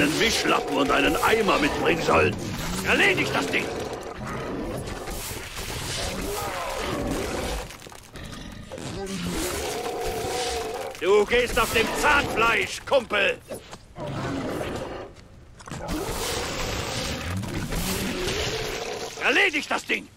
einen Wischlappen und einen Eimer mitbringen sollen. Erledigt das Ding! Du gehst auf dem Zahnfleisch, Kumpel! Erledigt das Ding!